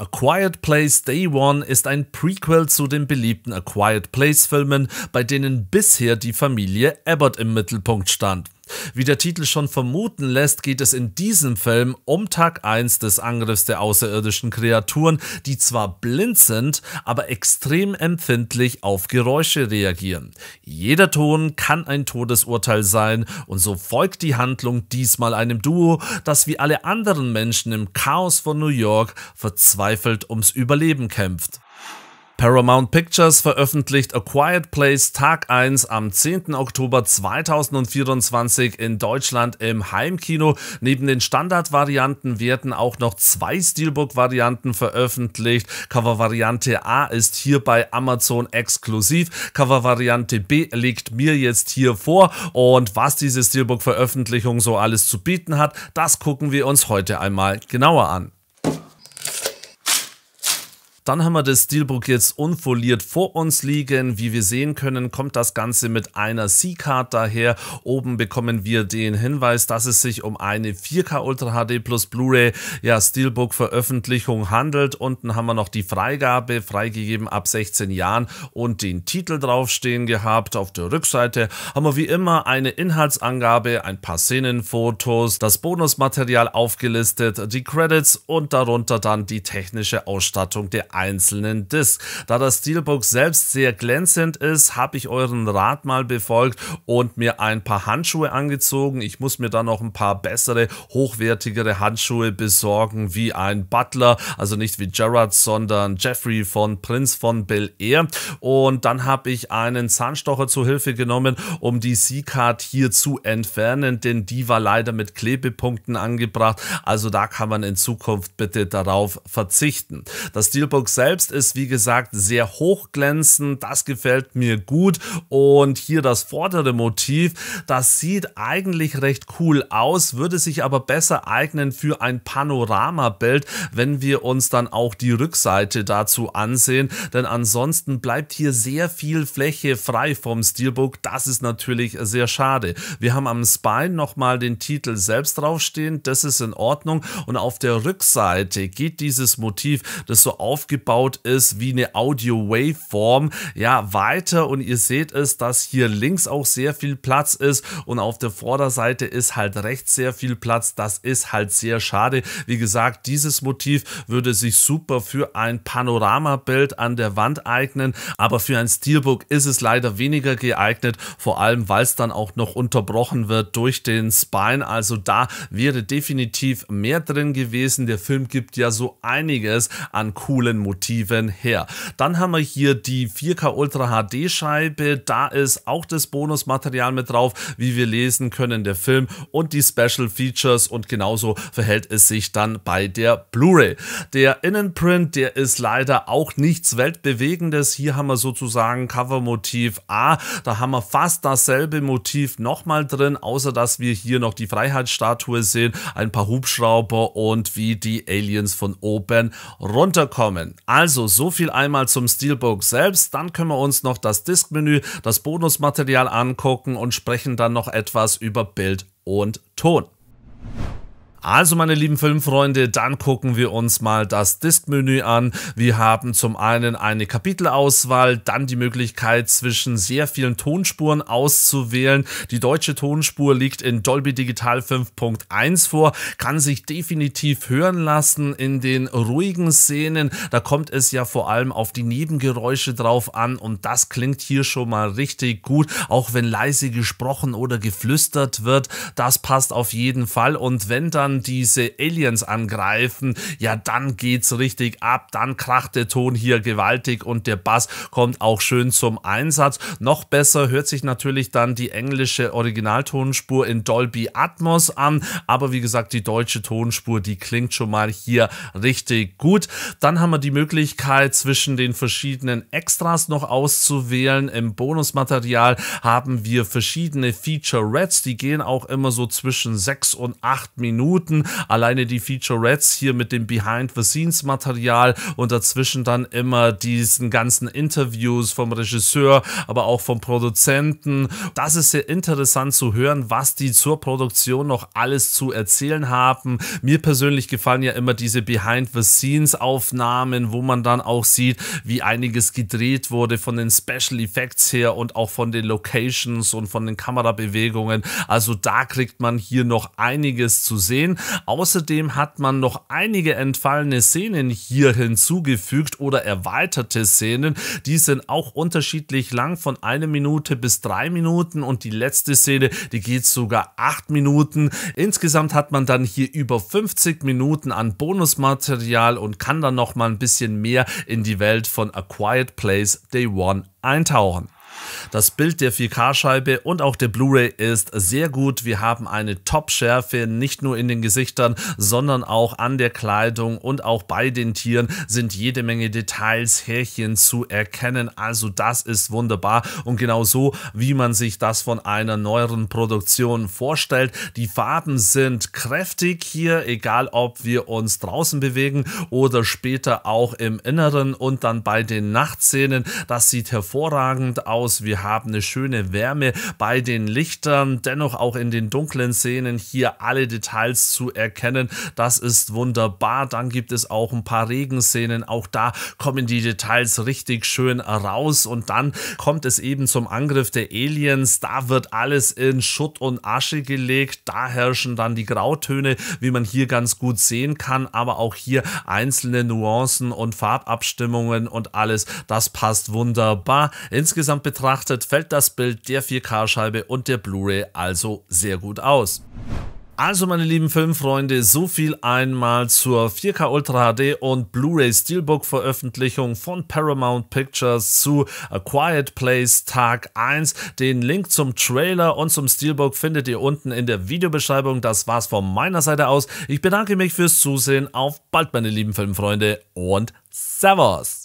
A Quiet Place Day One ist ein Prequel zu den beliebten A Quiet Place Filmen, bei denen bisher die Familie Abbott im Mittelpunkt stand. Wie der Titel schon vermuten lässt, geht es in diesem Film um Tag 1 des Angriffs der außerirdischen Kreaturen, die zwar blind sind, aber extrem empfindlich auf Geräusche reagieren. Jeder Ton kann ein Todesurteil sein und so folgt die Handlung diesmal einem Duo, das wie alle anderen Menschen im Chaos von New York verzweifelt ums Überleben kämpft. Paramount Pictures veröffentlicht A Quiet Place Tag 1 am 10. Oktober 2024 in Deutschland im Heimkino. Neben den Standardvarianten werden auch noch zwei Steelbook-Varianten veröffentlicht. Cover-Variante A ist hier bei Amazon exklusiv. Cover-Variante B liegt mir jetzt hier vor. Und was diese Steelbook-Veröffentlichung so alles zu bieten hat, das gucken wir uns heute einmal genauer an. Dann haben wir das Steelbook jetzt unfoliert vor uns liegen. Wie wir sehen können, kommt das Ganze mit einer C-Card daher. Oben bekommen wir den Hinweis, dass es sich um eine 4K Ultra HD Plus Blu-ray ja, Steelbook Veröffentlichung handelt. Unten haben wir noch die Freigabe, freigegeben ab 16 Jahren und den Titel draufstehen gehabt. Auf der Rückseite haben wir wie immer eine Inhaltsangabe, ein paar Szenenfotos, das Bonusmaterial aufgelistet, die Credits und darunter dann die technische Ausstattung der einzelnen Disc. Da das Steelbook selbst sehr glänzend ist, habe ich euren Rat mal befolgt und mir ein paar Handschuhe angezogen. Ich muss mir dann noch ein paar bessere, hochwertigere Handschuhe besorgen, wie ein Butler, also nicht wie Gerard, sondern Jeffrey von Prince von Bel Air. Und dann habe ich einen Zahnstocher zu Hilfe genommen, um die C-Card hier zu entfernen, denn die war leider mit Klebepunkten angebracht. Also da kann man in Zukunft bitte darauf verzichten. Das Steelbook Look selbst ist wie gesagt sehr hochglänzend, das gefällt mir gut. Und hier das vordere Motiv, das sieht eigentlich recht cool aus, würde sich aber besser eignen für ein Panoramabild, wenn wir uns dann auch die Rückseite dazu ansehen, denn ansonsten bleibt hier sehr viel Fläche frei vom Steelbook, das ist natürlich sehr schade. Wir haben am Spine nochmal den Titel selbst draufstehen, das ist in Ordnung. Und auf der Rückseite geht dieses Motiv, das so auf aufgebaut ist wie eine Audio-Waveform, ja, weiter und ihr seht es, dass hier links auch sehr viel Platz ist und auf der Vorderseite ist halt rechts sehr viel Platz. Das ist halt sehr schade. Wie gesagt, dieses Motiv würde sich super für ein Panoramabild an der Wand eignen, aber für ein Steelbook ist es leider weniger geeignet, vor allem weil es dann auch noch unterbrochen wird durch den Spine. Also da wäre definitiv mehr drin gewesen. Der Film gibt ja so einiges an coolen Motiven her. Dann haben wir hier die 4K Ultra HD Scheibe. Da ist auch das Bonusmaterial mit drauf, wie wir lesen können, der Film und die Special Features und genauso verhält es sich dann bei der Blu-ray. Der Innenprint, der ist leider auch nichts weltbewegendes. Hier haben wir sozusagen Covermotiv A. Da haben wir fast dasselbe Motiv nochmal drin, außer dass wir hier noch die Freiheitsstatue sehen, ein paar Hubschrauber und wie die Aliens von oben runterkommen. Also so viel einmal zum Steelbook selbst, dann können wir uns noch das Diskmenü, das Bonusmaterial angucken und sprechen dann noch etwas über Bild und Ton. Also meine lieben Filmfreunde, dann gucken wir uns mal das Diskmenü an. Wir haben zum einen eine Kapitelauswahl, dann die Möglichkeit zwischen sehr vielen Tonspuren auszuwählen. Die deutsche Tonspur liegt in Dolby Digital 5.1 vor, kann sich definitiv hören lassen in den ruhigen Szenen. Da kommt es ja vor allem auf die Nebengeräusche drauf an und das klingt hier schon mal richtig gut, auch wenn leise gesprochen oder geflüstert wird. Das passt auf jeden Fall und wenn dann dann diese Aliens angreifen, ja, dann geht's richtig ab, dann kracht der Ton hier gewaltig und der Bass kommt auch schön zum Einsatz. Noch besser hört sich natürlich dann die englische Originaltonspur in Dolby Atmos an, aber wie gesagt, die deutsche Tonspur, die klingt schon mal hier richtig gut. Dann haben wir die Möglichkeit zwischen den verschiedenen Extras noch auszuwählen. Im Bonusmaterial haben wir verschiedene Feature Reds, die gehen auch immer so zwischen 6 und 8 Minuten Minuten. Alleine die Featurettes hier mit dem Behind-the-Scenes-Material und dazwischen dann immer diesen ganzen Interviews vom Regisseur, aber auch vom Produzenten. Das ist sehr interessant zu hören, was die zur Produktion noch alles zu erzählen haben. Mir persönlich gefallen ja immer diese Behind-the-Scenes-Aufnahmen, wo man dann auch sieht, wie einiges gedreht wurde von den Special Effects her und auch von den Locations und von den Kamerabewegungen. Also da kriegt man hier noch einiges zu sehen. Außerdem hat man noch einige entfallene Szenen hier hinzugefügt oder erweiterte Szenen. Die sind auch unterschiedlich lang, von einer Minute bis drei Minuten und die letzte Szene, die geht sogar acht Minuten. Insgesamt hat man dann hier über 50 Minuten an Bonusmaterial und kann dann noch mal ein bisschen mehr in die Welt von A Quiet Place Day One eintauchen. Das Bild der 4K-Scheibe und auch der Blu-ray ist sehr gut. Wir haben eine Top-Schärfe, nicht nur in den Gesichtern, sondern auch an der Kleidung und auch bei den Tieren sind jede Menge Details, Härchen zu erkennen. Also das ist wunderbar und genau so, wie man sich das von einer neueren Produktion vorstellt. Die Farben sind kräftig hier, egal ob wir uns draußen bewegen oder später auch im Inneren und dann bei den Nachtszenen. Das sieht hervorragend aus. Wir haben eine schöne Wärme bei den Lichtern, dennoch auch in den dunklen Szenen hier alle Details zu erkennen. Das ist wunderbar. Dann gibt es auch ein paar Regenszenen. Auch da kommen die Details richtig schön raus und dann kommt es eben zum Angriff der Aliens. Da wird alles in Schutt und Asche gelegt. Da herrschen dann die Grautöne, wie man hier ganz gut sehen kann. Aber auch hier einzelne Nuancen und Farbabstimmungen und alles. Das passt wunderbar. Insgesamt betrachtet fällt das Bild der 4K-Scheibe und der Blu-ray also sehr gut aus. Also meine lieben Filmfreunde, so viel einmal zur 4K Ultra HD und Blu-ray Steelbook Veröffentlichung von Paramount Pictures zu A Quiet Place Tag 1. Den Link zum Trailer und zum Steelbook findet ihr unten in der Videobeschreibung. Das war's von meiner Seite aus. Ich bedanke mich fürs Zusehen. Auf bald meine lieben Filmfreunde und Servus!